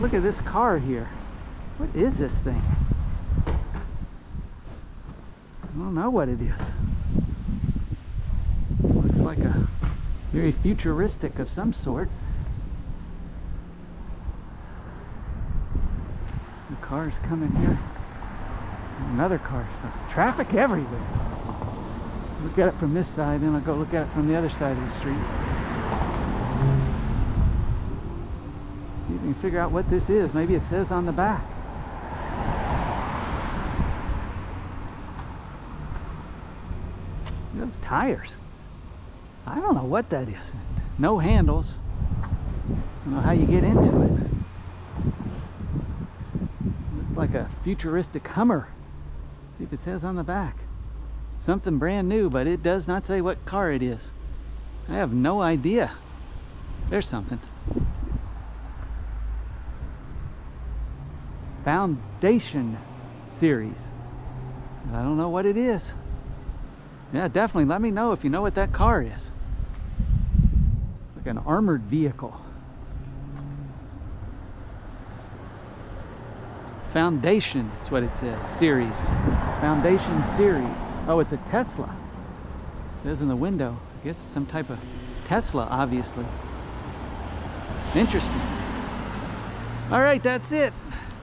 Look at this car here. What is this thing? I don't know what it is. Looks like a very futuristic of some sort. The car's coming here. Another car. So traffic everywhere. Look at it from this side, then I'll go look at it from the other side of the street. See if we can figure out what this is. Maybe it says on the back. Those tires. I don't know what that is. No handles. I don't know how you get into it. Looks like a futuristic Hummer. See if it says on the back. Something brand new, but it does not say what car it is. I have no idea. There's something. Foundation series. I don't know what it is. Yeah, definitely let me know if you know what that car is. It's like an armored vehicle. Foundation is what it says. Series. Foundation series. Oh, it's a Tesla. It says in the window. I guess it's some type of Tesla, obviously. Interesting. All right, that's it.